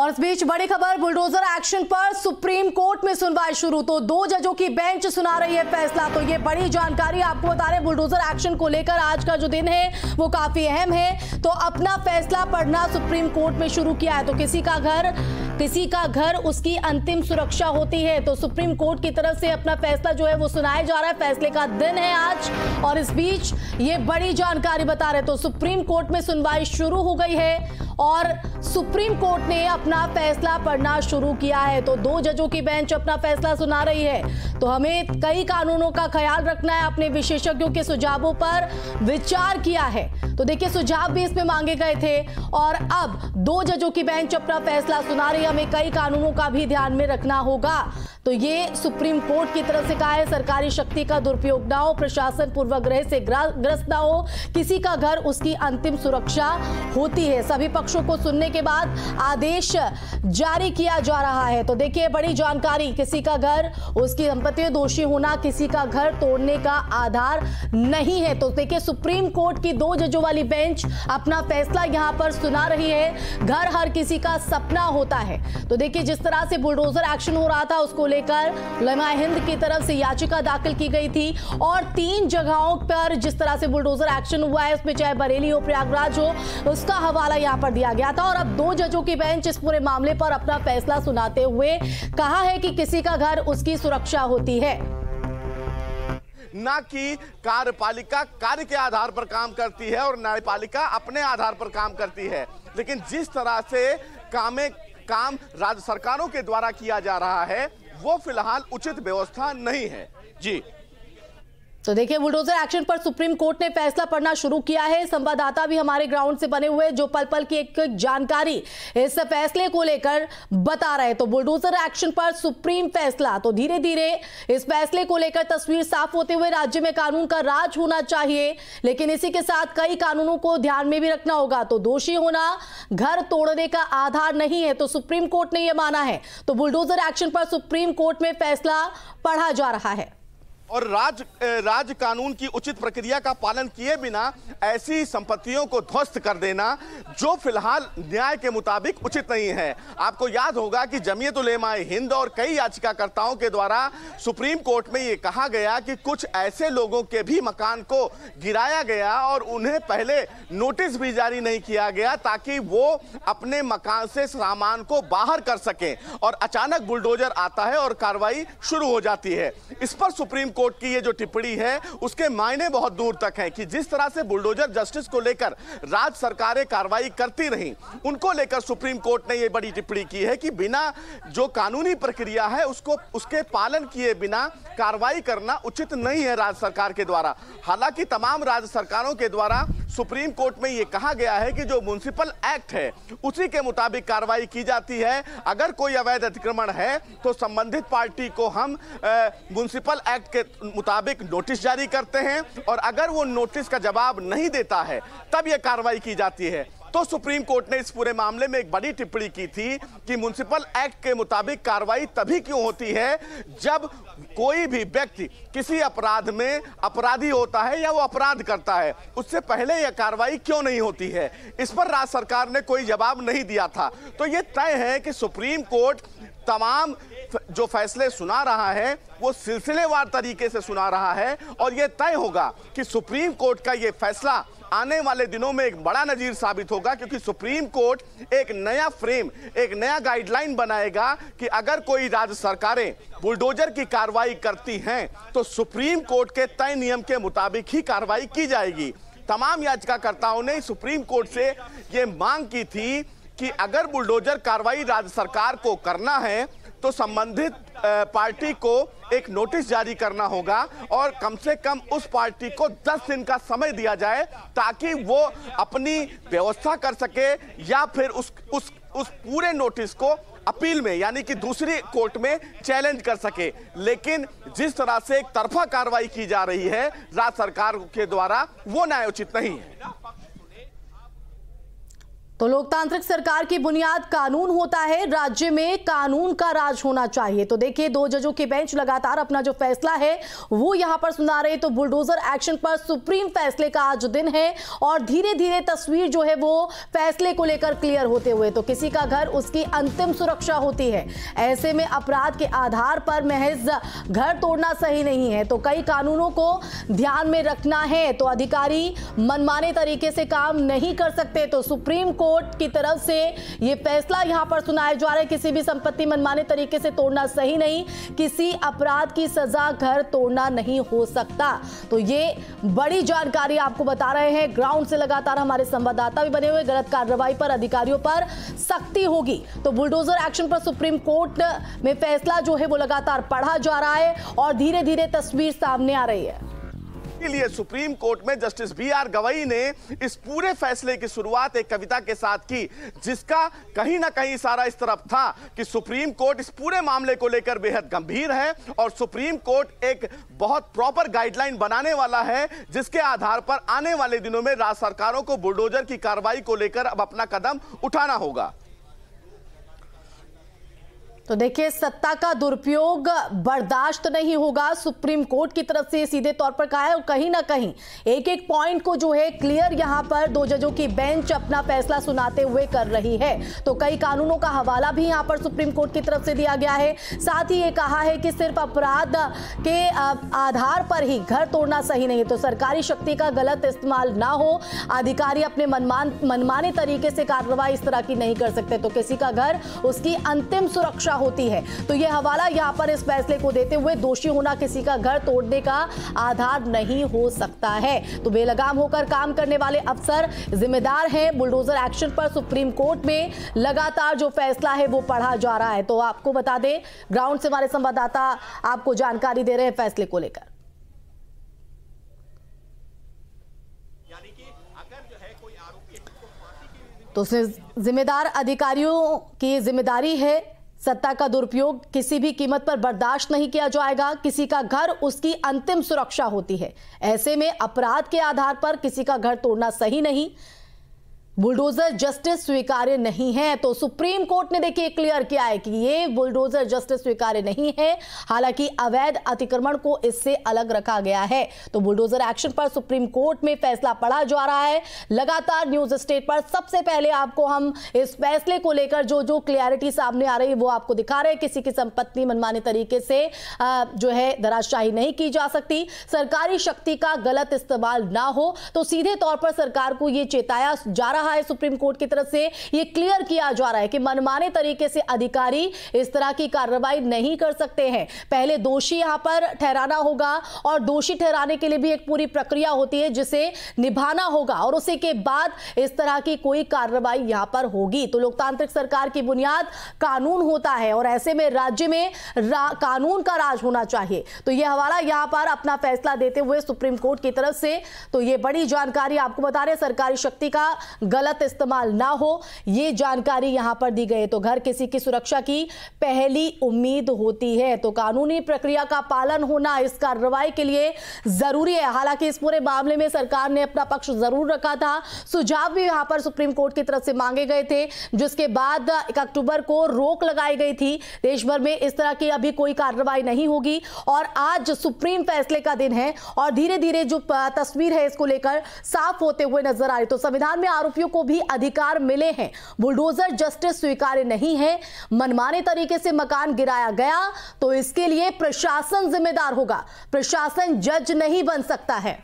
और इस बीच बड़ी खबर, बुलडोजर एक्शन पर सुप्रीम कोर्ट में सुनवाई शुरू। तो दो जजों की बेंच सुना रही है फैसला। तो ये बड़ी जानकारी आपको बता रहे बुलडोजर एक्शन को लेकर आज का जो दिन है, वो काफ़ी अहम है। तो अपना फैसला पढ़ना सुप्रीम कोर्ट में शुरू किया है। तो किसी का घर, किसी का घर, उसकी अंतिम सुरक्षा होती है। तो सुप्रीम कोर्ट की तरफ़ से अपना फैसला जो है, वो सुनाया जा रहा है। फैसले का दिन है आज। और इस बीच ये बड़ी जानकारी बता रहे तो सुप्रीम कोर्ट में सुनवाई शुरू हो गई है। और सुप्रीम कोर्ट ने अपना फैसला पढ़ना शुरू किया है तो दो जजों की बेंच अपना फैसला सुना रही है। तो हमें कई कानूनों का ख्याल रखना है अपने विशेषज्ञों के सुझावों पर विचार किया है। तो देखिए, सुझाव भी इसमें मांगे गए थे। और अब दो जजों की बेंच अपना फैसला सुना रही है, हमें कई कानूनों का भी ध्यान में रखना होगा। तो ये सुप्रीम कोर्ट की तरफ़ से कहा है, सरकारी शक्ति का दुरुपयोग ना हो, प्रशासन पूर्वाग्रह से ग्रस्त ना हो, किसी का घर उसकी अंतिम सुरक्षा होती है। सभी पक्षों को सुनने के बाद आदेश जारी किया जा रहा है। तो देखिए, बड़ी जानकारी, किसी का घर उसकी संपत्ति में दोषी होना, किसी का घर तोड़ने का आधार नहीं है। तो देखिए, सुप्रीम कोर्ट की दो जजों वाली बेंच अपना फैसला यहाँ पर सुना रही है। घर हर किसी का सपना होता है। तो देखिए, जिस तरह से बुलडोजर एक्शन हो रहा था, उसको लेकर लमा हिंद की तरफ़ से याचिका दाखिल की गई थी और तीन जगहों पर जिस तरह से बुलडोजर एक्शन हुआ है, उसमें चाहे बरेली हो, प्रयागराज हो, उसका हवाला यहाँ पर दिया गया था और अब दो जजों की बेंच इस पूरे मामले पर अपना फैसला सुनाते हुए कहा है कि किसी का घर उसकी सुरक्षा होती है। ना कि कार्यपालिका कार्य के आधार पर काम करती है और न्यायपालिका अपने आधार पर काम करती है। लेकिन जिस तरह से कामे काम राज्य सरकारों के द्वारा किया जा रहा है वो फ़िलहाल उचित व्यवस्था नहीं है। जी। तो देखिए, बुलडोजर एक्शन पर सुप्रीम कोर्ट ने फैसला पढ़ना शुरू किया है। संवाददाता भी हमारे ग्राउंड से बने हुए जो पल पल की एक जानकारी इस फैसले को लेकर बता रहे तो बुलडोजर एक्शन पर सुप्रीम फैसला तो धीरे धीरे इस फैसले को लेकर तस्वीर साफ़ होते हुए राज्य में कानून का राज होना चाहिए, लेकिन इसी के साथ कई कानूनों को ध्यान में भी रखना होगा। तो दोषी होना घर तोड़ने का आधार नहीं है तो सुप्रीम कोर्ट ने यह माना है। तो बुलडोजर एक्शन पर सुप्रीम कोर्ट में फैसला पढ़ा जा रहा है। और राज राज कानून की उचित प्रक्रिया का पालन किए बिना ऐसी संपत्तियों को ध्वस्त कर देना जो फ़िलहाल न्याय के मुताबिक उचित नहीं है। आपको याद होगा कि जमीयत उलेमा हिंद और कई याचिकाकर्ताओं के द्वारा सुप्रीम कोर्ट में यह कहा गया कि कुछ ऐसे लोगों के भी मकान को गिराया गया और उन्हें पहले नोटिस भी जारी नहीं किया गया ताकि वो अपने मकान से सामान को बाहर कर सकें और अचानक बुलडोजर आता है और कार्रवाई शुरू हो जाती है। इस पर सुप्रीम कोर्ट की ये जो टिप्पणी है, उसके मायने बहुत दूर तक हैं कि जिस तरह से बुलडोजर जस्टिस को लेकर राज्य सरकारें कार्रवाई करती रहीं, उनको लेकर सुप्रीम कोर्ट ने ये बड़ी टिप्पणी की है कि बिना जो कानूनी प्रक्रिया है, उसको, उसके पालन किए बिना कार्रवाई करना उचित नहीं है राज्य सरकार के द्वारा। हालाँकि तमाम राज्य सरकारों के द्वारा सुप्रीम कोर्ट में यह कहा गया है कि जो म्यूनसिपल एक्ट है, उसी के मुताबिक कार्रवाई की जाती है। अगर कोई अवैध अतिक्रमण है तो संबंधित पार्टी को हम म्यूनसिपल एक्ट के मुताबिक नोटिस जारी करते हैं और अगर वो नोटिस का जवाब नहीं देता है, तब यह कार्रवाई की जाती है। तो सुप्रीम कोर्ट ने इस पूरे मामले में एक बड़ी टिप्पणी की थी कि म्यूनसिपल एक्ट के मुताबिक कार्रवाई तभी क्यों होती है जब कोई भी व्यक्ति किसी अपराध में अपराधी होता है या वो अपराध करता है। उससे पहले यह कार्रवाई क्यों नहीं होती है? इस पर राज्य सरकार ने कोई जवाब नहीं दिया था। तो ये तय है कि सुप्रीम कोर्ट तमाम जो फैसले सुना रहा है, वो सिलसिलेवार तरीके से सुना रहा है और यह तय होगा कि सुप्रीम कोर्ट का ये फैसला आने वाले दिनों में एक बड़ा नजीर साबित होगा, क्योंकि सुप्रीम कोर्ट एक नया फ्रेम, एक नया गाइडलाइन बनाएगा कि अगर कोई राज्य सरकारें बुलडोजर की कार्रवाई करती हैं तो सुप्रीम कोर्ट के तय नियम के मुताबिक ही कार्रवाई की जाएगी। तमाम याचिकाकर्ताओं ने सुप्रीम कोर्ट से ये मांग की थी कि अगर बुलडोजर कार्रवाई राज्य सरकार को करना है तो संबंधित पार्टी को एक नोटिस जारी करना होगा और कम से कम उस पार्टी को 10 दिन का समय दिया जाए ताकि वो अपनी व्यवस्था कर सके या फिर उस उस उस पूरे नोटिस को अपील में, यानी कि दूसरी कोर्ट में चैलेंज कर सके। लेकिन जिस तरह से एक तरफा कार्रवाई की जा रही है, राज्य सरकार के द्वारा, वो न्यायोचित नहीं है। तो लोकतांत्रिक सरकार की बुनियाद कानून होता है, राज्य में कानून का राज होना चाहिए। तो देखिए, दो जजों की बेंच लगातार अपना जो फैसला है, वो यहाँ पर सुना रहे तो बुलडोजर एक्शन पर सुप्रीम फैसले का आज दिन है और धीरे धीरे तस्वीर जो है वो फैसले को लेकर क्लियर होते हुए। तो किसी का घर, उसकी अंतिम सुरक्षा होती है। ऐसे में अपराध के आधार पर महज घर तोड़ना सही नहीं है। तो कई कानूनों को ध्यान में रखना है। तो अधिकारी मनमाने तरीके से काम नहीं कर सकते। तो सुप्रीम कोर्ट कोर्ट की तरफ़ से ये फैसला यहाँ पर सुनाया जा रहा है। किसी भी संपत्ति मनमाने तरीके से तोड़ना सही नहीं, किसी अपराध की सजा घर तोड़ना नहीं हो सकता। तो ये बड़ी जानकारी आपको बता रहे हैं। ग्राउंड से लगातार हमारे संवाददाता भी बने हुए गलत कार्रवाई पर अधिकारियों पर सख्ती होगी। तो बुलडोजर एक्शन पर सुप्रीम कोर्ट में फैसला जो है वो लगातार पढ़ा जा रहा है और धीरे धीरे तस्वीर सामने आ रही है। के लिए सुप्रीम कोर्ट में जस्टिस बी आर गवई ने इस पूरे फैसले की शुरुआत एक कविता के साथ की, जिसका कहीं ना कहीं इशारा इस तरफ़ था कि सुप्रीम कोर्ट इस पूरे मामले को लेकर बेहद गंभीर है और सुप्रीम कोर्ट एक बहुत प्रॉपर गाइडलाइन बनाने वाला है, जिसके आधार पर आने वाले दिनों में राज्य सरकारों को बुलडोजर की कार्रवाई को लेकर अब अपना कदम उठाना होगा। तो देखिए, सत्ता का दुरुपयोग बर्दाश्त नहीं होगा। सुप्रीम कोर्ट की तरफ़ से सीधे तौर पर कहा है और कहीं ना कहीं एक एक पॉइंट को जो है क्लियर यहाँ पर दो जजों की बेंच अपना फैसला सुनाते हुए कर रही है। तो कई कानूनों का हवाला भी यहाँ पर सुप्रीम कोर्ट की तरफ़ से दिया गया है। साथ ही ये कहा है कि सिर्फ़ अपराध के आधार पर ही घर तोड़ना सही नहीं तो सरकारी शक्ति का गलत इस्तेमाल ना हो, अधिकारी अपने मनमान, मनमाने तरीके से कार्रवाई इस तरह की नहीं कर सकते। तो किसी का घर, उसकी अंतिम सुरक्षा होती है। तो यह हवाला यहाँ पर इस फैसले को देते हुए दोषी होना किसी का घर तोड़ने का आधार नहीं हो सकता है। तो बेलगाम होकर काम करने वाले अफसर जिम्मेदार हैं। बुलडोजर एक्शन पर सुप्रीम कोर्ट में लगातार जो फैसला है वो पढ़ा जा रहा है। तो आपको बता दें ग्राउंड से हमारे संवाददाता आपको जानकारी दे रहे हैं फैसले को लेकर। तो जिम्मेदार अधिकारियों की ज़िम्मेदारी है। सत्ता का दुरुपयोग किसी भी कीमत पर बर्दाश्त नहीं किया जाएगा। किसी का घर, उसकी अंतिम सुरक्षा होती है। ऐसे में अपराध के आधार पर किसी का घर तोड़ना सही नहीं। बुलडोजर जस्टिस स्वीकार्य नहीं है तो सुप्रीम कोर्ट ने देखिए क्लियर किया है कि ये बुलडोजर जस्टिस स्वीकार्य नहीं है। हालाँकि अवैध अतिक्रमण को इससे अलग रखा गया है। तो बुलडोजर एक्शन पर सुप्रीम कोर्ट में फैसला पड़ा जा रहा है। लगातार न्यूज़ स्टेट पर सबसे पहले आपको हम इस फैसले को लेकर जो जो क्लियरिटी सामने आ रही है, वो आपको दिखा रहे हैं। किसी की संपत्ति मनमाने तरीके से जो है दराजशाही नहीं की जा सकती। सरकारी शक्ति का गलत इस्तेमाल ना हो तो सीधे तौर पर सरकार को यह चेताया जा रहा रहा है सुप्रीम कोर्ट की तरफ़ से यह क्लियर किया जा रहा है कि मनमाने तरीके से अधिकारी इस तरह की कार्रवाई नहीं कर सकते हैं। पहले दोषी यहाँ पर ठहराना होगा और दोषी ठहराने के लिए भी एक पूरी प्रक्रिया होती है जिसे निभाना होगा और उसी के बाद इस तरह की कोई कार्रवाई यहाँ पर होगी। तो लोकतांत्रिक सरकार की बुनियाद कानून होता है और ऐसे में राज्य में रा, कानून का राज होना चाहिए। तो यह हवाला यहाँ पर अपना फैसला देते हुए सुप्रीम कोर्ट की तरफ़ से तो यह बड़ी जानकारी आपको बता रहे सरकारी शक्ति का गलत इस्तेमाल ना हो, ये जानकारी यहाँ पर दी गई तो घर किसी की सुरक्षा की पहली उम्मीद होती है। तो कानूनी प्रक्रिया का पालन होना इस कार्रवाई के लिए ज़रूरी है। हालाँकि इस पूरे मामले में सरकार ने अपना पक्ष ज़रूर रखा था। सुझाव भी यहाँ पर सुप्रीम कोर्ट की तरफ़ से मांगे गए थे, जिसके बाद एक अक्टूबर को रोक लगाई गई थी। देश भर में इस तरह की अभी कोई कार्रवाई नहीं होगी और आज सुप्रीम फैसले का दिन है और धीरे धीरे जो तस्वीर है इसको लेकर साफ़ होते हुए नज़र आ रही तो संविधान में आरोपियों को भी अधिकार मिले हैं। बुलडोजर जस्टिस स्वीकार्य नहीं है। मनमाने तरीके से मकान गिराया गया तो इसके लिए प्रशासन जिम्मेदार होगा। प्रशासन जज नहीं बन सकता है।